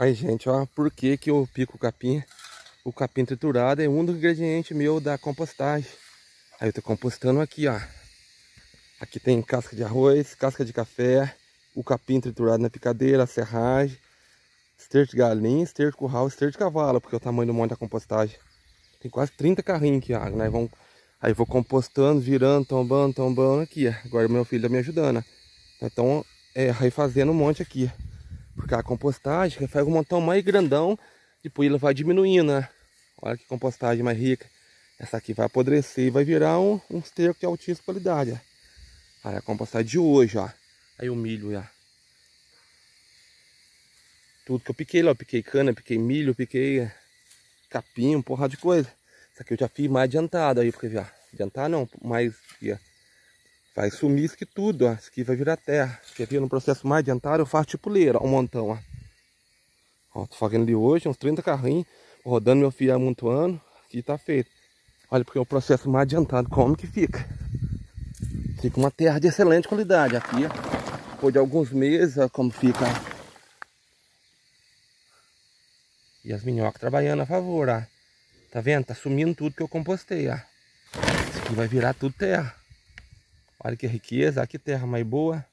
Aí, gente, ó, por que que eu pico o capim? O capim triturado é um dos ingredientes meu da compostagem. Aí eu tô compostando aqui, ó. Aqui tem casca de arroz, casca de café, o capim triturado na picadeira, serragem, esterco de galinha, esterco de curral, esterco de cavalo, porque é o tamanho do monte da compostagem. Tem quase 30 carrinhos aqui, ó. Nós vamos... Aí vou compostando, virando, tombando, tombando aqui. Ó. Agora meu filho tá me ajudando. Então, é, refazendo um monte aqui. Porque a compostagem faz um montão mais grandão, depois ela vai diminuindo, né? Olha que compostagem mais rica. Essa aqui vai apodrecer e vai virar um, um esterco de altíssima qualidade, ó. Olha a compostagem de hoje, ó. Aí o milho, ó. Tudo que eu piquei lá, eu piquei cana, piquei milho, piquei capim, um porra de coisa. Isso aqui eu já fiz mais adiantado aí, porque, ó, adiantar não, mais, ó, Vai sumir isso aqui tudo, ó. Isso aqui vai virar terra. Quer ver no processo mais adiantado? Eu faço tipo leira, um montão, ó. Ó, tô fazendo ali hoje, uns 30 carrinhos. Rodando meu filho amontoando. Aqui tá feito. Olha, porque é o processo mais adiantado. Como que fica? Fica uma terra de excelente qualidade. Aqui, ó. Depois de alguns meses, ó, como fica. E as minhocas trabalhando a favor, ó. Tá vendo? Tá sumindo tudo que eu compostei, ó. Isso aqui vai virar tudo terra. Olha que riqueza, que terra mais boa.